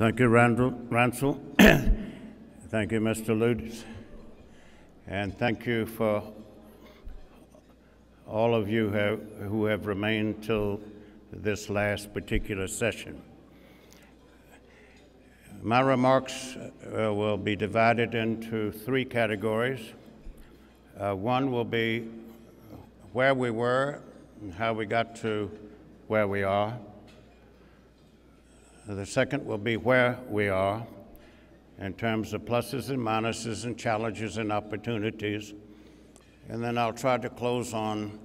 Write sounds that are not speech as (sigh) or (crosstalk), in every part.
Thank you, Randall, Ransel. (coughs) thank you, Mr. Lutz. And thank you for all of you have, who have remained till this last particular session. My remarks uh, will be divided into three categories. Uh, one will be where we were and how we got to where we are. The second will be where we are in terms of pluses and minuses and challenges and opportunities. And then I'll try to close on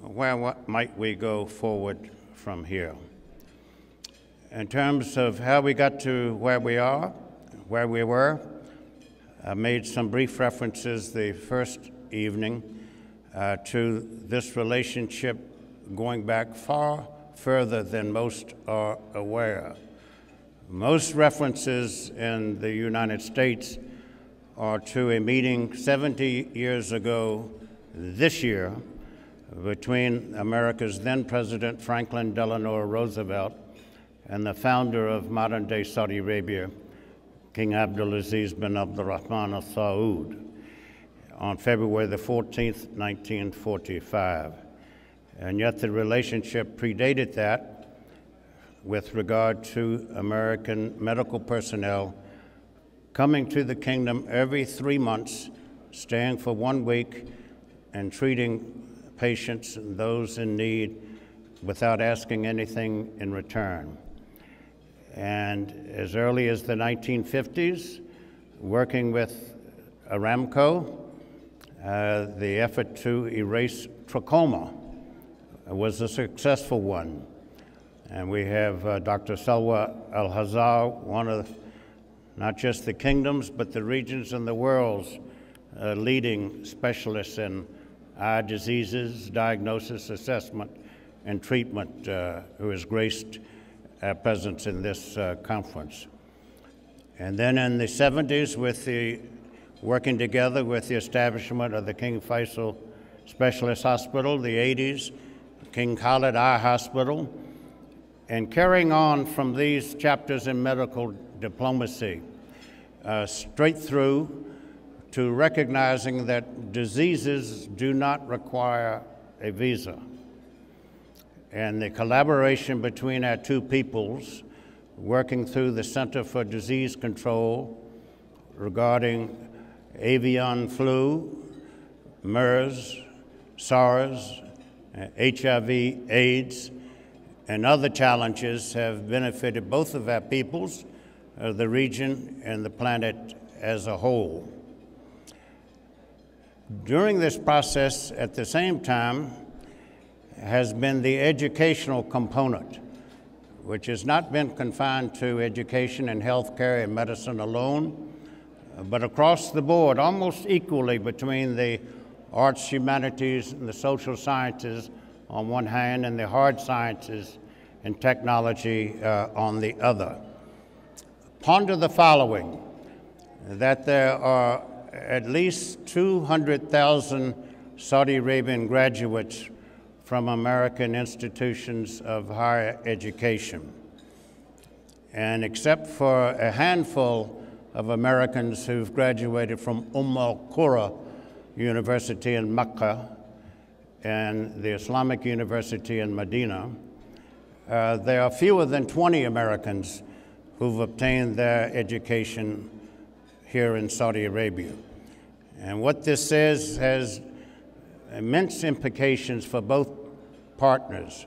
where might we go forward from here. In terms of how we got to where we are, where we were, I made some brief references the first evening uh, to this relationship going back far further than most are aware. Most references in the United States are to a meeting 70 years ago this year between America's then President Franklin Delano Roosevelt and the founder of modern day Saudi Arabia, King Abdulaziz bin Abdurrahman al Saud, on February the 14th, 1945. And yet the relationship predated that with regard to American medical personnel coming to the kingdom every three months, staying for one week, and treating patients and those in need without asking anything in return. And as early as the 1950s, working with Aramco, uh, the effort to erase trachoma was a successful one. And we have uh, Dr. Salwa Al Hazzaa, one of not just the kingdoms, but the regions and the world's uh, leading specialists in eye diseases, diagnosis, assessment, and treatment, uh, who has graced our presence in this uh, conference. And then in the 70s, with the working together with the establishment of the King Faisal Specialist Hospital, the 80s, King Khalid Eye Hospital, and carrying on from these chapters in medical diplomacy, uh, straight through to recognizing that diseases do not require a visa. And the collaboration between our two peoples, working through the Center for Disease Control regarding avian flu, MERS, SARS, HIV, AIDS, and other challenges have benefited both of our peoples, uh, the region, and the planet as a whole. During this process, at the same time, has been the educational component, which has not been confined to education and healthcare and medicine alone, but across the board, almost equally between the arts, humanities, and the social sciences on one hand, and the hard sciences and technology uh, on the other. Ponder the following that there are at least 200,000 Saudi Arabian graduates from American institutions of higher education. And except for a handful of Americans who've graduated from Umm al-Qura University in Mecca and the Islamic University in Medina, uh, there are fewer than 20 Americans who've obtained their education here in Saudi Arabia. And what this says has immense implications for both partners.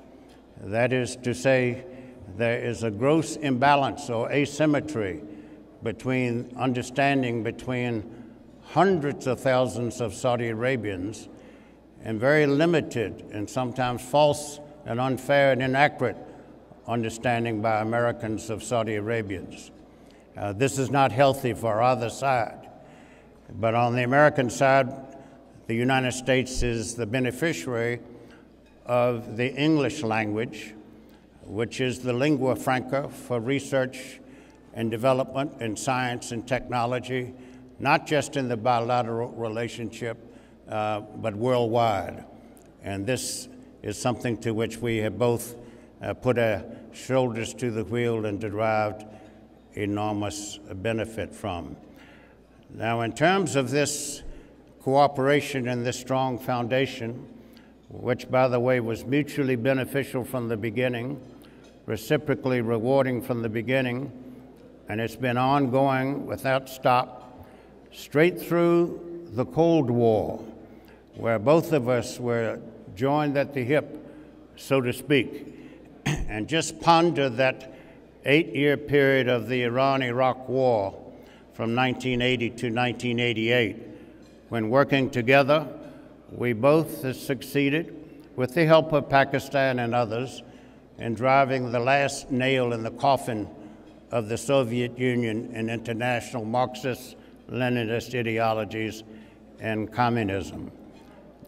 That is to say, there is a gross imbalance or asymmetry between understanding between hundreds of thousands of Saudi Arabians and very limited and sometimes false and unfair and inaccurate understanding by Americans of Saudi Arabians. Uh, this is not healthy for either side. But on the American side, the United States is the beneficiary of the English language, which is the lingua franca for research and development in science and technology, not just in the bilateral relationship, uh, but worldwide. And this is something to which we have both uh, put our shoulders to the wheel and derived enormous benefit from. Now, in terms of this cooperation and this strong foundation, which, by the way, was mutually beneficial from the beginning, reciprocally rewarding from the beginning, and it's been ongoing without stop, straight through the Cold War, where both of us were joined at the hip, so to speak. (clears throat) and just ponder that eight year period of the Iran Iraq War from 1980 to 1988. When working together, we both succeeded, with the help of Pakistan and others, in driving the last nail in the coffin of the Soviet Union and international Marxist Leninist ideologies and communism.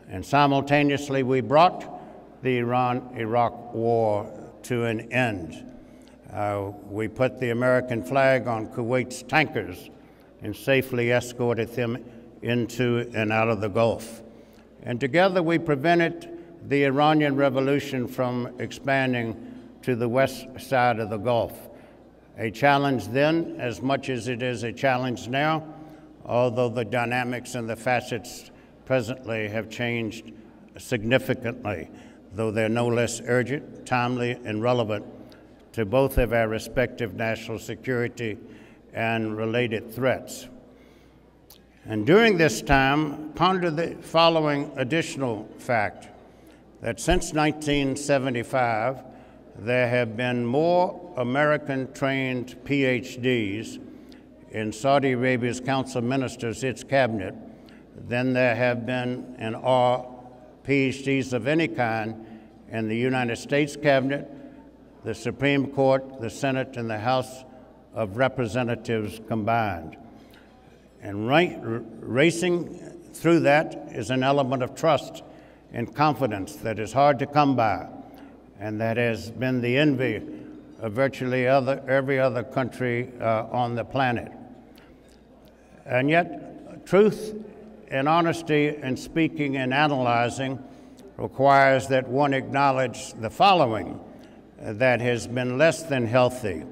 And simultaneously, we brought the Iran Iraq war to an end. Uh, we put the American flag on Kuwait's tankers and safely escorted them into and out of the Gulf. And together we prevented the Iranian Revolution from expanding to the west side of the Gulf. A challenge then, as much as it is a challenge now, although the dynamics and the facets presently have changed significantly, though they're no less urgent, timely, and relevant to both of our respective national security and related threats. And during this time, ponder the following additional fact that since 1975, there have been more American trained PhDs in Saudi Arabia's Council Ministers, its cabinet, than there have been and are PhDs of any kind in the United States cabinet, the Supreme Court, the Senate, and the House of Representatives combined. And right, racing through that is an element of trust and confidence that is hard to come by and that has been the envy of virtually other, every other country uh, on the planet. And yet, truth and honesty in speaking and analyzing requires that one acknowledge the following that has been less than healthy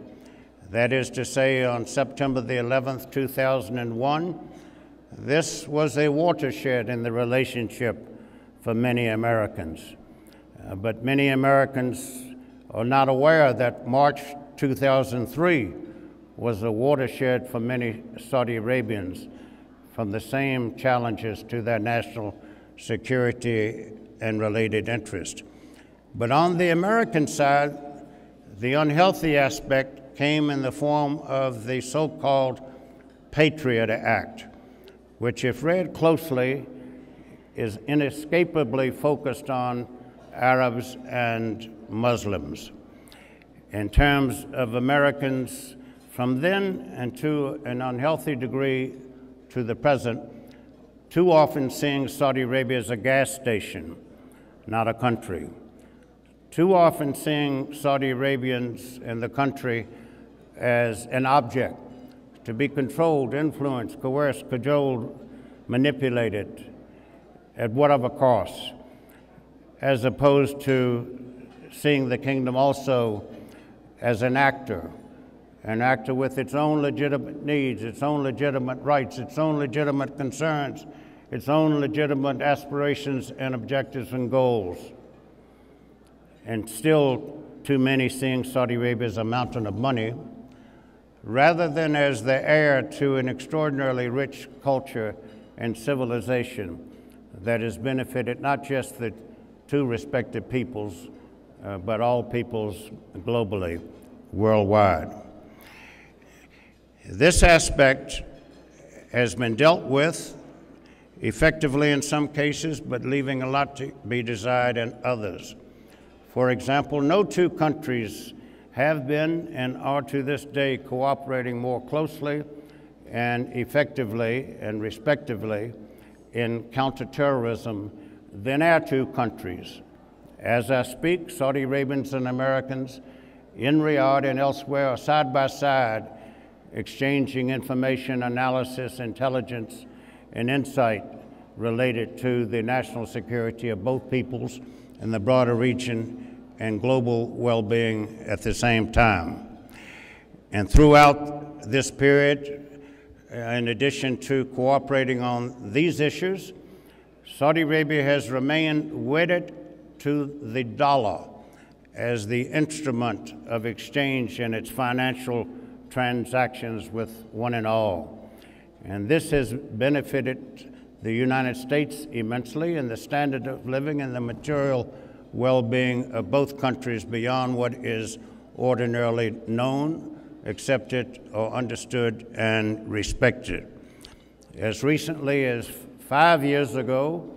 that is to say, on September the 11th, 2001, this was a watershed in the relationship for many Americans. Uh, but many Americans are not aware that March 2003 was a watershed for many Saudi Arabians from the same challenges to their national security and related interests. But on the American side, the unhealthy aspect came in the form of the so called Patriot Act, which, if read closely, is inescapably focused on Arabs and Muslims. In terms of Americans from then and to an unhealthy degree to the present, too often seeing Saudi Arabia as a gas station, not a country. Too often seeing Saudi Arabians and the country as an object to be controlled, influenced, coerced, cajoled, manipulated at whatever cost, as opposed to seeing the kingdom also as an actor, an actor with its own legitimate needs, its own legitimate rights, its own legitimate concerns, its own legitimate aspirations and objectives and goals. And still, too many seeing Saudi Arabia as a mountain of money rather than as the heir to an extraordinarily rich culture and civilization that has benefited not just the two respective peoples, uh, but all peoples globally, worldwide. This aspect has been dealt with effectively in some cases, but leaving a lot to be desired in others. For example, no two countries have been and are to this day cooperating more closely and effectively and respectively in counterterrorism than our two countries. As I speak, Saudi Arabians and Americans in Riyadh and elsewhere are side by side exchanging information, analysis, intelligence, and insight related to the national security of both peoples and the broader region and global well being at the same time. And throughout this period, uh, in addition to cooperating on these issues, Saudi Arabia has remained wedded to the dollar as the instrument of exchange in its financial transactions with one and all. And this has benefited the United States immensely in the standard of living and the material well being of both countries beyond what is ordinarily known, accepted, or understood and respected. As recently as five years ago,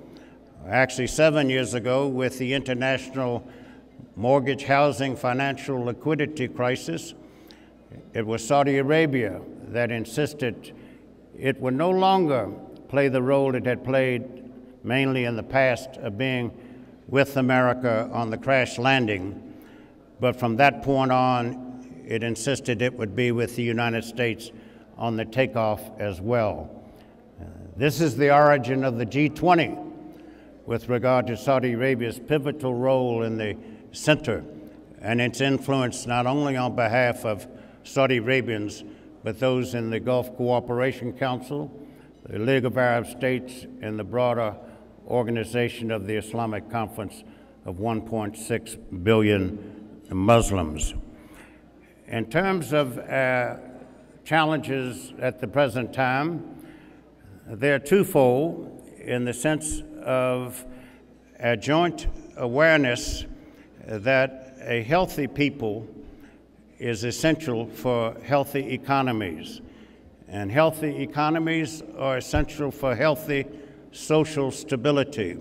actually seven years ago, with the international mortgage housing financial liquidity crisis, it was Saudi Arabia that insisted it would no longer play the role it had played mainly in the past of being with America on the crash landing, but from that point on, it insisted it would be with the United States on the takeoff as well. This is the origin of the G20 with regard to Saudi Arabia's pivotal role in the center and its influence not only on behalf of Saudi Arabians, but those in the Gulf Cooperation Council, the League of Arab States, and the broader organization of the Islamic Conference of 1.6 billion Muslims. In terms of uh, challenges at the present time, they're twofold in the sense of a joint awareness that a healthy people is essential for healthy economies. And healthy economies are essential for healthy social stability.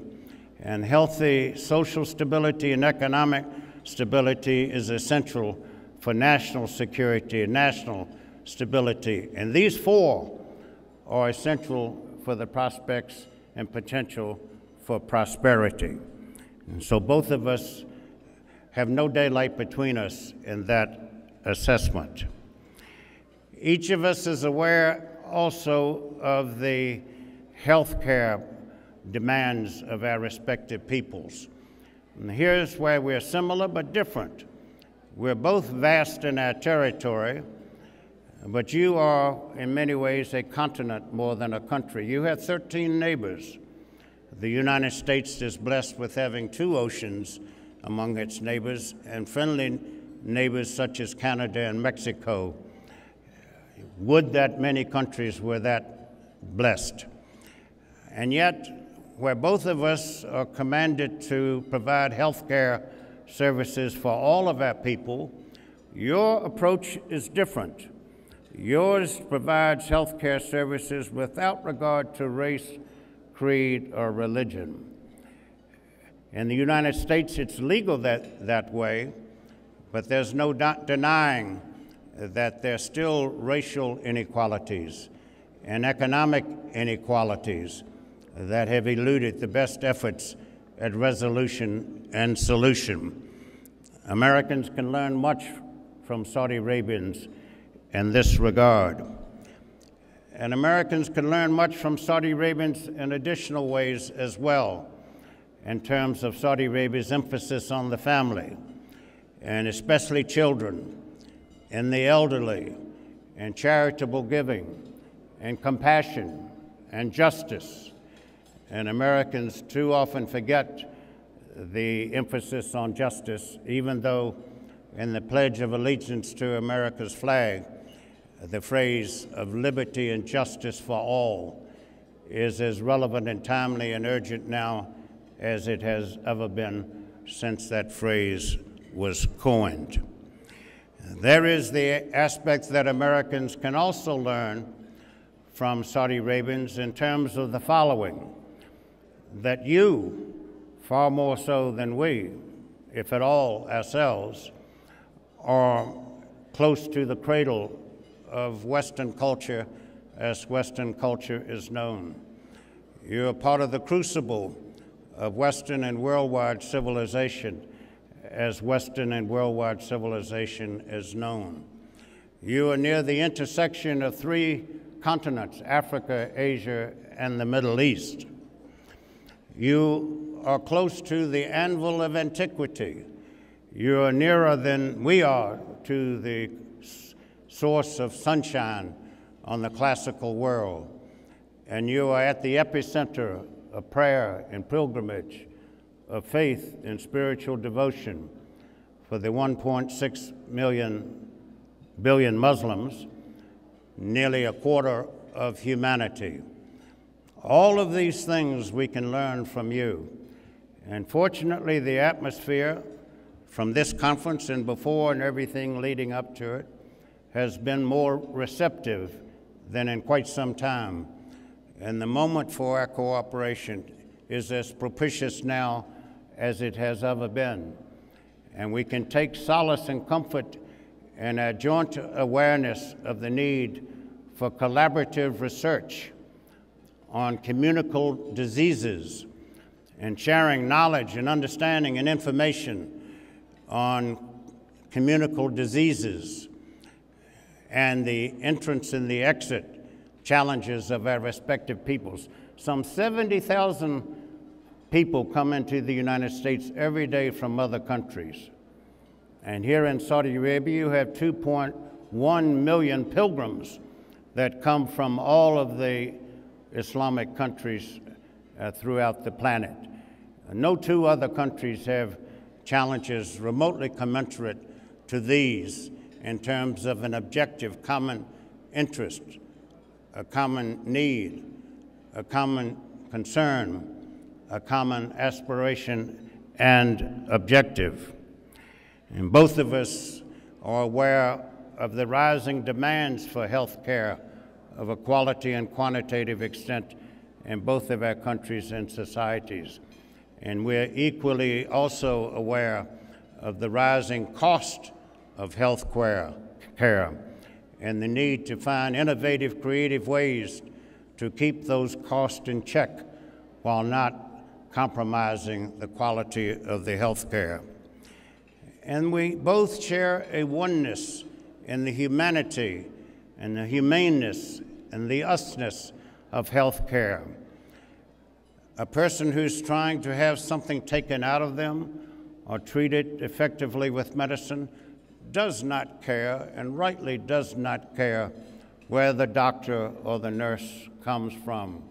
And healthy social stability and economic stability is essential for national security and national stability. And these four are essential for the prospects and potential for prosperity. And so both of us have no daylight between us in that assessment. Each of us is aware also of the health care demands of our respective peoples. And here's where we're similar but different. We're both vast in our territory, but you are, in many ways, a continent more than a country. You have 13 neighbors. The United States is blessed with having two oceans among its neighbors and friendly neighbors such as Canada and Mexico. Would that many countries were that blessed. And yet, where both of us are commanded to provide health care services for all of our people, your approach is different. Yours provides health care services without regard to race, creed, or religion. In the United States, it's legal that, that way, but there's no denying that there's still racial inequalities and economic inequalities that have eluded the best efforts at resolution and solution. Americans can learn much from Saudi Arabians in this regard. And Americans can learn much from Saudi Arabians in additional ways as well, in terms of Saudi Arabia's emphasis on the family, and especially children, and the elderly, and charitable giving, and compassion, and justice. And Americans too often forget the emphasis on justice, even though in the Pledge of Allegiance to America's flag, the phrase of liberty and justice for all is as relevant and timely and urgent now as it has ever been since that phrase was coined. There is the aspect that Americans can also learn from Saudi Arabians in terms of the following that you, far more so than we, if at all ourselves, are close to the cradle of Western culture as Western culture is known. You're part of the crucible of Western and worldwide civilization as Western and worldwide civilization is known. You are near the intersection of three continents Africa, Asia, and the Middle East. You are close to the anvil of antiquity. You are nearer than we are to the source of sunshine on the classical world. And you are at the epicenter of prayer and pilgrimage, of faith and spiritual devotion for the 1.6 million billion Muslims, nearly a quarter of humanity. All of these things we can learn from you. And fortunately, the atmosphere from this conference and before and everything leading up to it has been more receptive than in quite some time. And the moment for our cooperation is as propitious now as it has ever been. And we can take solace and comfort in our joint awareness of the need for collaborative research on communicable diseases and sharing knowledge and understanding and information on communicable diseases and the entrance and the exit challenges of our respective peoples. Some 70,000 people come into the United States every day from other countries. And here in Saudi Arabia, you have 2.1 million pilgrims that come from all of the Islamic countries uh, throughout the planet. No two other countries have challenges remotely commensurate to these in terms of an objective common interest, a common need, a common concern, a common aspiration and objective. And both of us are aware of the rising demands for health care of a quality and quantitative extent in both of our countries and societies. And we're equally also aware of the rising cost of health care, and the need to find innovative, creative ways to keep those costs in check while not compromising the quality of the health care. And we both share a oneness in the humanity and the humaneness and the usness of health care. A person who's trying to have something taken out of them or treated effectively with medicine does not care, and rightly does not care, where the doctor or the nurse comes from.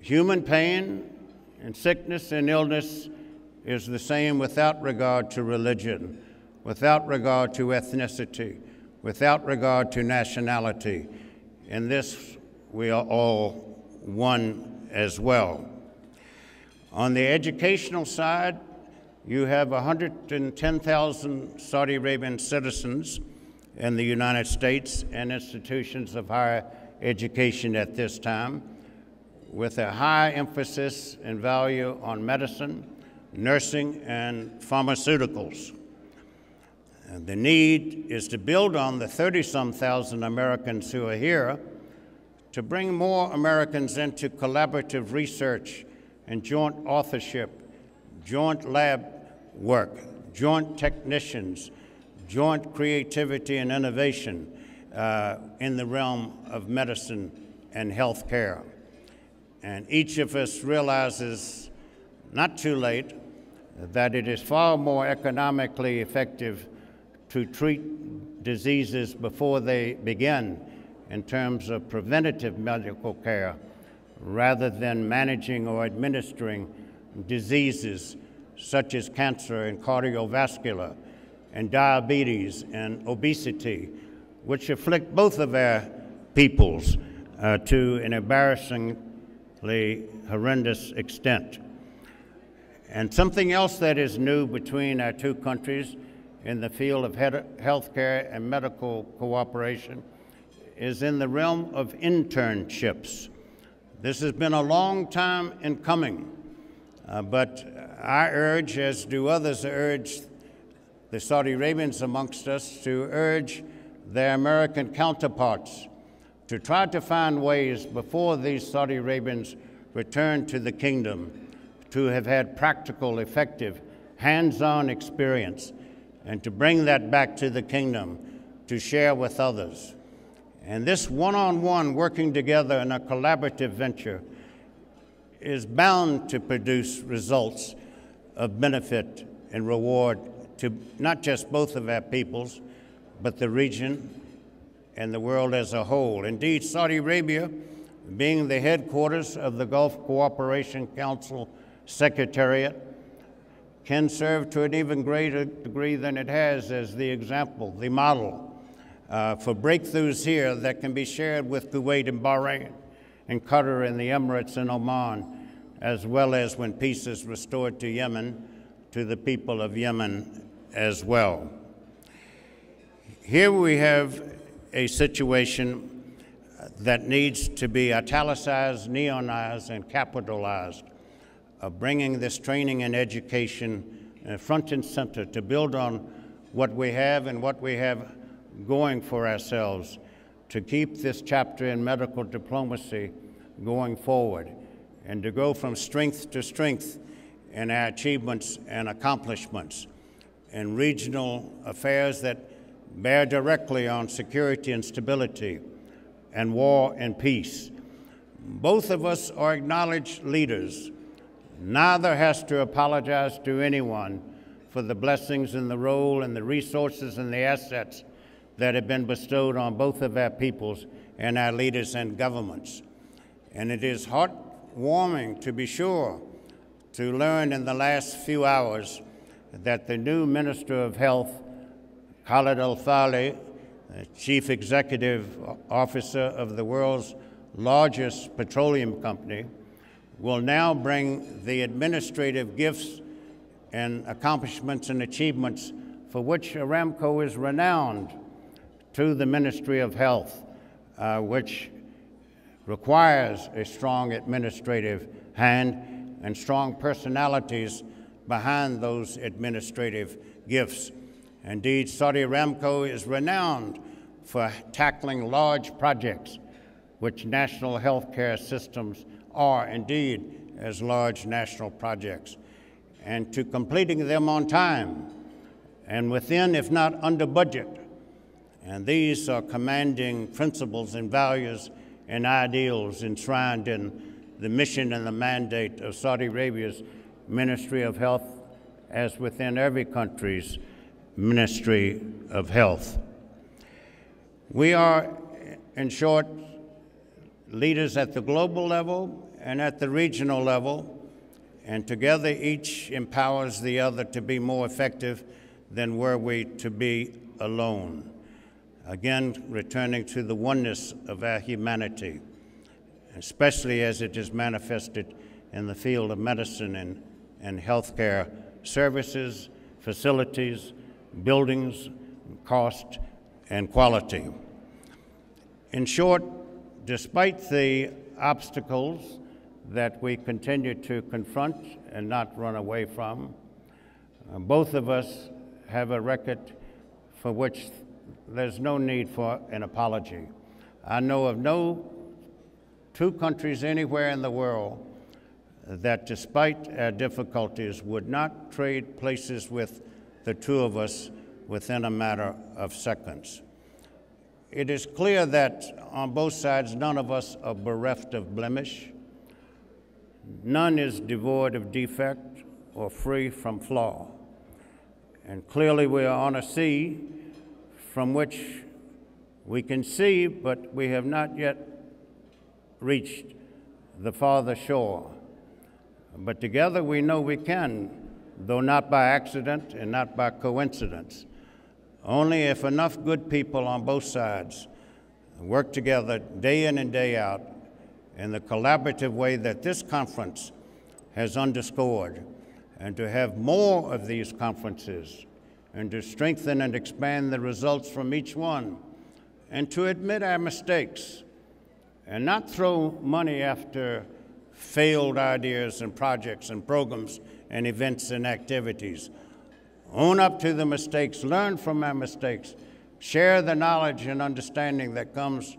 Human pain and sickness and illness is the same without regard to religion, without regard to ethnicity, without regard to nationality. In this, we are all one as well. On the educational side, you have 110,000 Saudi Arabian citizens in the United States and institutions of higher education at this time, with a high emphasis and value on medicine, nursing, and pharmaceuticals. And the need is to build on the 30 some thousand Americans who are here to bring more Americans into collaborative research and joint authorship joint lab work, joint technicians, joint creativity and innovation uh, in the realm of medicine and health care. And each of us realizes, not too late, that it is far more economically effective to treat diseases before they begin in terms of preventative medical care rather than managing or administering diseases such as cancer and cardiovascular and diabetes and obesity, which afflict both of our peoples uh, to an embarrassingly horrendous extent. And something else that is new between our two countries in the field of healthcare and medical cooperation is in the realm of internships. This has been a long time in coming, uh, but I urge, as do others urge the Saudi Arabians amongst us, to urge their American counterparts to try to find ways before these Saudi Arabians return to the kingdom to have had practical, effective, hands on experience and to bring that back to the kingdom to share with others. And this one on one working together in a collaborative venture is bound to produce results of benefit and reward to not just both of our peoples, but the region and the world as a whole. Indeed, Saudi Arabia, being the headquarters of the Gulf Cooperation Council Secretariat, can serve to an even greater degree than it has as the example, the model uh, for breakthroughs here that can be shared with Kuwait and Bahrain and Qatar and the Emirates and Oman, as well as when peace is restored to Yemen, to the people of Yemen as well. Here we have a situation that needs to be italicized, neonized, and capitalized bringing this training and education uh, front and center to build on what we have and what we have going for ourselves to keep this chapter in medical diplomacy going forward and to go from strength to strength in our achievements and accomplishments in regional affairs that bear directly on security and stability and war and peace. Both of us are acknowledged leaders Neither has to apologize to anyone for the blessings and the role and the resources and the assets that have been bestowed on both of our peoples and our leaders and governments. And it is heartwarming, to be sure, to learn in the last few hours that the new Minister of Health, Khalid Al Falih, Chief Executive Officer of the world's largest petroleum company, will now bring the administrative gifts and accomplishments and achievements for which Aramco is renowned to the Ministry of Health, uh, which requires a strong administrative hand and strong personalities behind those administrative gifts. Indeed, Saudi Aramco is renowned for tackling large projects which national healthcare systems are indeed as large national projects, and to completing them on time and within, if not under budget. And these are commanding principles and values and ideals enshrined in the mission and the mandate of Saudi Arabia's Ministry of Health, as within every country's Ministry of Health. We are, in short, leaders at the global level and at the regional level, and together each empowers the other to be more effective than were we to be alone. Again, returning to the oneness of our humanity, especially as it is manifested in the field of medicine and, and healthcare services, facilities, buildings, cost, and quality. In short, despite the obstacles that we continue to confront and not run away from, uh, both of us have a record for which there's no need for an apology. I know of no two countries anywhere in the world that, despite our difficulties, would not trade places with the two of us within a matter of seconds. It is clear that on both sides, none of us are bereft of blemish. None is devoid of defect or free from flaw. And clearly, we are on a sea from which we can see, but we have not yet reached the farther shore. But together we know we can, though not by accident and not by coincidence. Only if enough good people on both sides work together day in and day out in the collaborative way that this conference has underscored, and to have more of these conferences, and to strengthen and expand the results from each one, and to admit our mistakes, and not throw money after failed ideas and projects and programs and events and activities own up to the mistakes, learn from our mistakes, share the knowledge and understanding that comes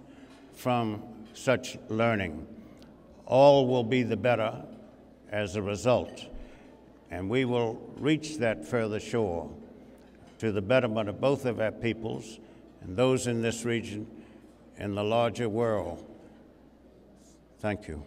from such learning. All will be the better as a result, and we will reach that further shore to the betterment of both of our peoples and those in this region and the larger world. Thank you.